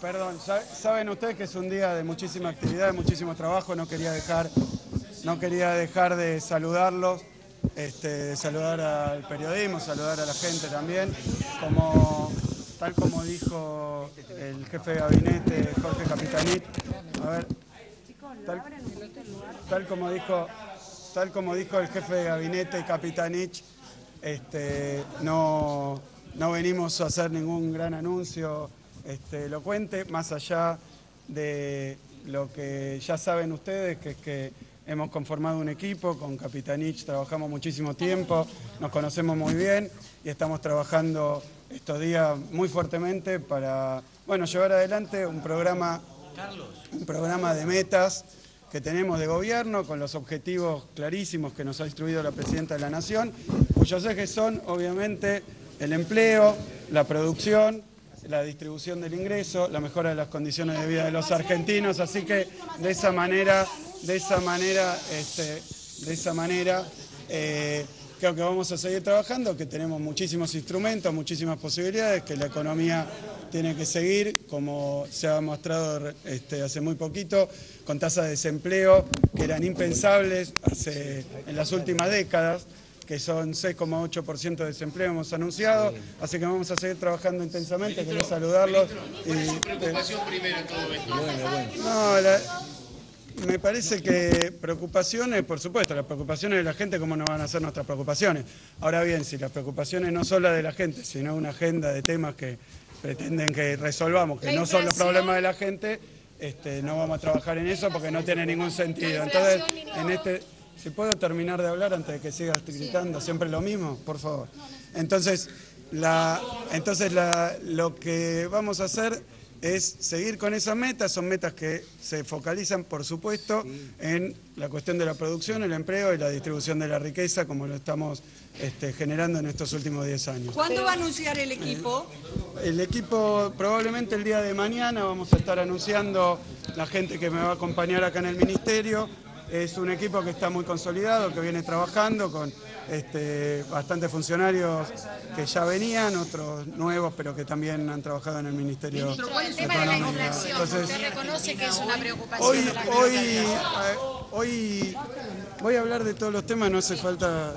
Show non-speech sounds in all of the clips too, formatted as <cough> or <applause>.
Perdón, saben ustedes que es un día de muchísima actividad, de muchísimo trabajo, no quería dejar, no quería dejar de saludarlos, este, de saludar al periodismo, saludar a la gente también, como tal como dijo el jefe de gabinete Jorge Capitanit, a ver, tal, como dijo, tal como dijo el jefe de gabinete Capitanich, este, no, no venimos a hacer ningún gran anuncio este, elocuente, más allá de lo que ya saben ustedes, que es que hemos conformado un equipo, con Capitanich trabajamos muchísimo tiempo, nos conocemos muy bien y estamos trabajando estos días muy fuertemente para bueno, llevar adelante un programa, un programa de metas que tenemos de gobierno con los objetivos clarísimos que nos ha instruido la Presidenta de la Nación, cuyos ejes son obviamente el empleo, la producción, la distribución del ingreso, la mejora de las condiciones de vida de los argentinos, así que de esa manera, de esa manera, este, de esa manera eh, creo que vamos a seguir trabajando, que tenemos muchísimos instrumentos, muchísimas posibilidades, que la economía tiene que seguir, como se ha mostrado este, hace muy poquito, con tasas de desempleo que eran impensables hace, en las últimas décadas que son 6,8% de desempleo hemos anunciado, así que vamos a seguir trabajando intensamente, quería saludarlos. ¿Cuál su preocupación primero en todo esto? No, me parece que preocupaciones, por supuesto, las preocupaciones de la gente, ¿cómo no van a ser nuestras preocupaciones? Ahora bien, si las preocupaciones no son las de la gente, sino una agenda de temas que pretenden que resolvamos, que no son los problemas de la gente, este, no vamos a trabajar en eso porque no tiene ningún sentido. Entonces, en este si puedo terminar de hablar antes de que sigas gritando, siempre lo mismo, por favor. Entonces, la, entonces lo que vamos a hacer es seguir con esas metas, son metas que se focalizan, por supuesto, en la cuestión de la producción, el empleo y la distribución de la riqueza, como lo estamos este, generando en estos últimos 10 años. ¿Cuándo va a anunciar el equipo? el equipo, probablemente el día de mañana, vamos a estar anunciando la gente que me va a acompañar acá en el Ministerio, es un equipo que está muy consolidado, que viene trabajando con este, bastantes funcionarios que ya venían, otros nuevos, pero que también han trabajado en el Ministerio. ¿Cuál el tema de la inflación? ¿Usted reconoce que es una preocupación? Hoy, hoy, eh, hoy voy a hablar de todos los temas, no hace falta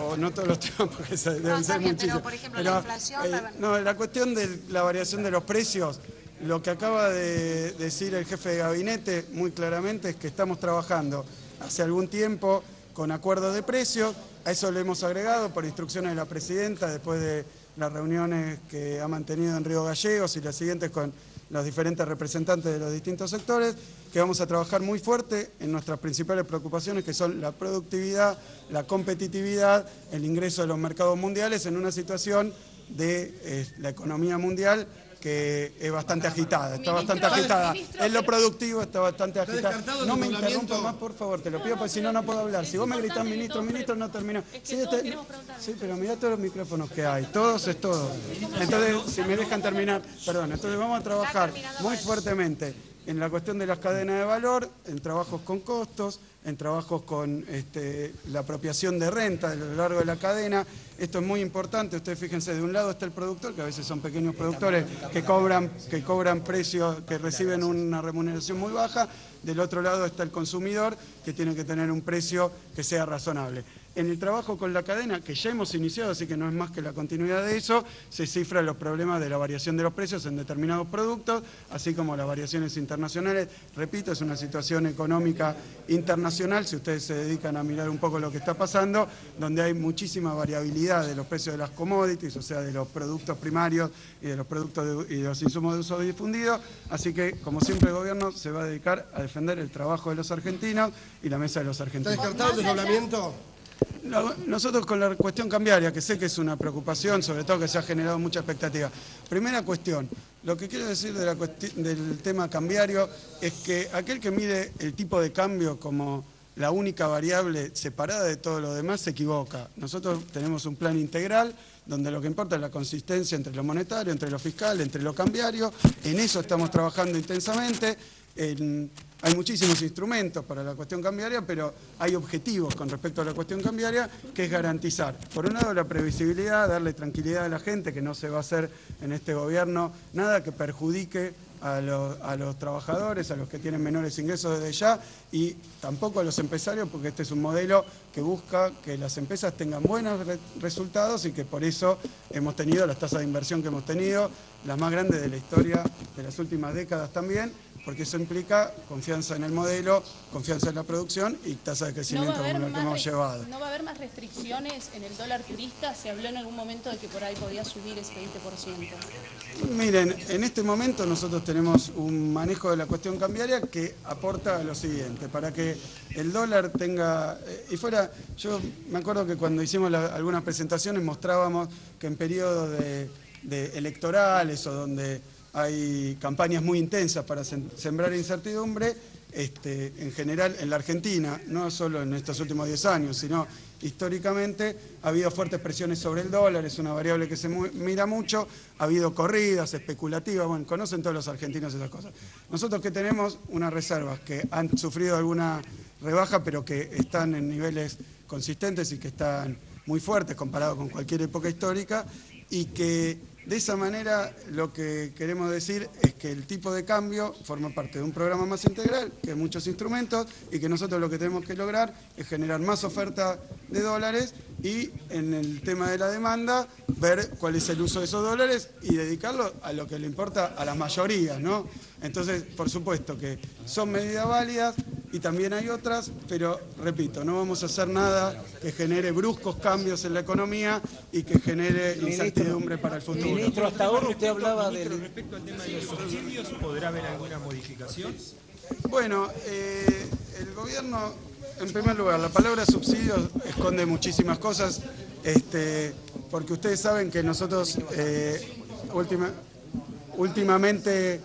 o no todos los <laughs> temas porque deben ser muchísimos. Pero, por ejemplo, la inflación... Eh, no, la cuestión de la variación de los precios, lo que acaba de decir el jefe de gabinete muy claramente es que estamos trabajando hace algún tiempo con acuerdos de precios, a eso le hemos agregado por instrucciones de la presidenta después de las reuniones que ha mantenido en Río Gallegos y las siguientes con los diferentes representantes de los distintos sectores, que vamos a trabajar muy fuerte en nuestras principales preocupaciones, que son la productividad, la competitividad, el ingreso de los mercados mundiales en una situación de eh, la economía mundial que es bastante agitada, está bastante agitada. Es lo productivo, está bastante agitada. No me interrumpa más, por favor, te lo pido, porque si no, no puedo hablar. Si vos me gritás ministro, ministro, no termino. Sí, este- sí, pero mira todos los micrófonos que hay, todos es todo. Entonces, si me dejan terminar, perdón, entonces vamos a trabajar muy fuertemente en la cuestión de las cadenas de valor, en trabajos con costos, en trabajos con este, la apropiación de renta a lo largo de la cadena. Esto es muy importante, ustedes fíjense, de un lado está el productor, que a veces son pequeños productores que cobran, que cobran precios, que reciben una remuneración muy baja, del otro lado está el consumidor, que tiene que tener un precio que sea razonable. En el trabajo con la cadena, que ya hemos iniciado, así que no es más que la continuidad de eso, se cifran los problemas de la variación de los precios en determinados productos, así como las variaciones internacionales. Repito, es una situación económica internacional, si ustedes se dedican a mirar un poco lo que está pasando, donde hay muchísima variabilidad de los precios de las commodities, o sea, de los productos primarios y de los productos y de los insumos de uso difundido. Así que, como siempre, el gobierno se va a dedicar a defender el trabajo de los argentinos y la mesa de los argentinos. ¿Está descartado el desdoblamiento? Nosotros con la cuestión cambiaria, que sé que es una preocupación, sobre todo que se ha generado mucha expectativa. Primera cuestión, lo que quiero decir del tema cambiario es que aquel que mide el tipo de cambio como la única variable separada de todo lo demás se equivoca. Nosotros tenemos un plan integral donde lo que importa es la consistencia entre lo monetario, entre lo fiscal, entre lo cambiario. En eso estamos trabajando intensamente. Hay muchísimos instrumentos para la cuestión cambiaria, pero hay objetivos con respecto a la cuestión cambiaria, que es garantizar, por un lado, la previsibilidad, darle tranquilidad a la gente, que no se va a hacer en este gobierno nada que perjudique a los, trabajadores, a los que tienen menores ingresos desde ya y tampoco a los empresarios porque este es un modelo que busca que las empresas tengan buenos resultados y que por eso hemos tenido las tasas de inversión que hemos tenido, las más grandes de la historia de las últimas décadas también porque eso implica confianza en el modelo, confianza en la producción y tasa de crecimiento como la que hemos llevado. ¿No va a haber más restricciones en el dólar turista? Se habló en algún momento de que por ahí podía subir ese 20%. Miren, en este momento nosotros tenemos un manejo de la cuestión cambiaria que aporta a lo siguiente, para que el dólar tenga... Eh, y fuera, yo me acuerdo que cuando hicimos algunas presentaciones mostrábamos que en periodos de electorales o donde hay campañas muy intensas para sembrar incertidumbre, este, en general en la Argentina, no solo en estos últimos 10 años, sino históricamente ha habido fuertes presiones sobre el dólar, es una variable que se mira mucho, ha habido corridas especulativas, bueno, conocen todos los argentinos esas cosas. Nosotros que tenemos unas reservas que han sufrido alguna rebaja, pero que están en niveles consistentes y que están muy fuertes comparado con cualquier época histórica, y que de esa manera lo que queremos decir es que el tipo de cambio forma parte de un programa más integral, que muchos instrumentos, y que nosotros lo que tenemos que lograr es generar más oferta de dólares y en el tema de la demanda ver cuál es el uso de esos dólares y dedicarlo a lo que le importa a la mayoría, ¿no? Entonces, por supuesto que son medidas válidas y también hay otras, pero repito, no vamos a hacer nada que genere bruscos cambios en la economía y que genere incertidumbre para el futuro. Ministro, hasta ahora usted hablaba de... Respecto al tema de los subsidios, ¿podrá haber alguna modificación? Bueno, eh, el gobierno, en primer lugar, la palabra subsidios esconde muchísimas cosas, este, porque ustedes saben que nosotros eh, últimamente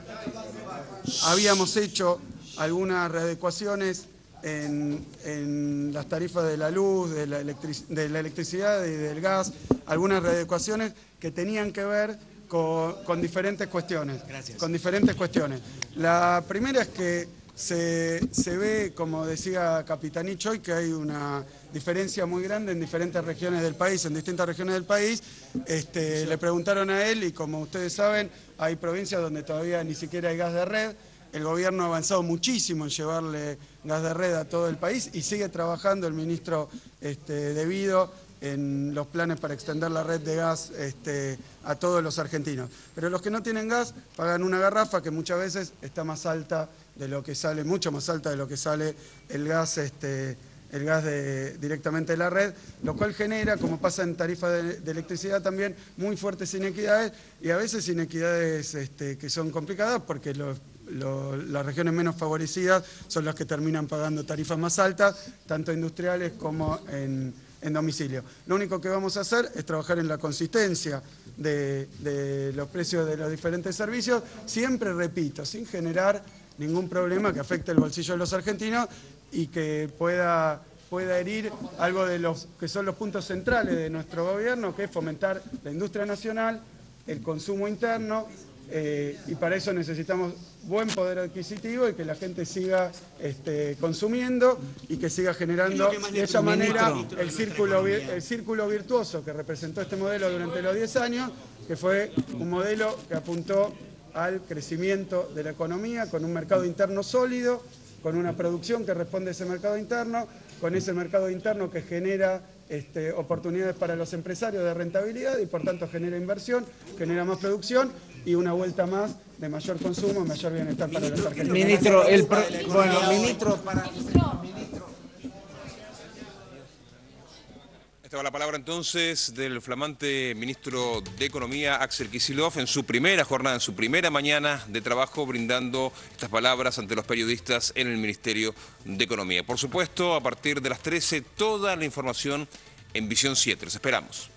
habíamos hecho algunas readecuaciones en, las tarifas de la luz, de la, electricidad y del gas, algunas readecuaciones que tenían que ver con, diferentes cuestiones. Con diferentes cuestiones. La primera es que se, ve, como decía Capitanich hoy, que hay una diferencia muy grande en diferentes regiones del país, en distintas regiones del país. Este, le preguntaron a él y como ustedes saben, hay provincias donde todavía ni siquiera hay gas de red. El gobierno ha avanzado muchísimo en llevarle gas de red a todo el país y sigue trabajando el ministro este, debido en los planes para extender la red de gas este, a todos los argentinos. Pero los que no tienen gas pagan una garrafa que muchas veces está más alta de lo que sale, mucho más alta de lo que sale el gas, este, el gas directamente de la red, lo cual genera, como pasa en tarifa de, electricidad también, muy fuertes inequidades y a veces inequidades que son complicadas porque los las regiones menos favorecidas son las que terminan pagando tarifas más altas, tanto industriales como en, domicilio. Lo único que vamos a hacer es trabajar en la consistencia de, los precios de los diferentes servicios, siempre, repito, sin generar ningún problema que afecte el bolsillo de los argentinos y que pueda pueda herir algo de los que son los puntos centrales de nuestro gobierno, que es fomentar la industria nacional, el consumo interno, eh, y para eso necesitamos buen poder adquisitivo y que la gente siga este, consumiendo y que siga generando de esa manera el círculo, el círculo virtuoso que representó este modelo durante los 10 años, que fue un modelo que apuntó al crecimiento de la economía con un mercado interno sólido, con una producción que responde a ese mercado interno, con ese mercado interno que genera este, oportunidades para los empresarios de rentabilidad y por tanto genera inversión, genera más producción y una vuelta más de mayor consumo, mayor bienestar para los argentinos. Ministro, el bueno, ministro, para... Esta va la palabra entonces del flamante ministro de Economía, Axel Kisilov, en su primera jornada, en su primera mañana de trabajo, brindando estas palabras ante los periodistas en el Ministerio de Economía. Por supuesto, a partir de las 13, toda la información en Visión 7. Los esperamos.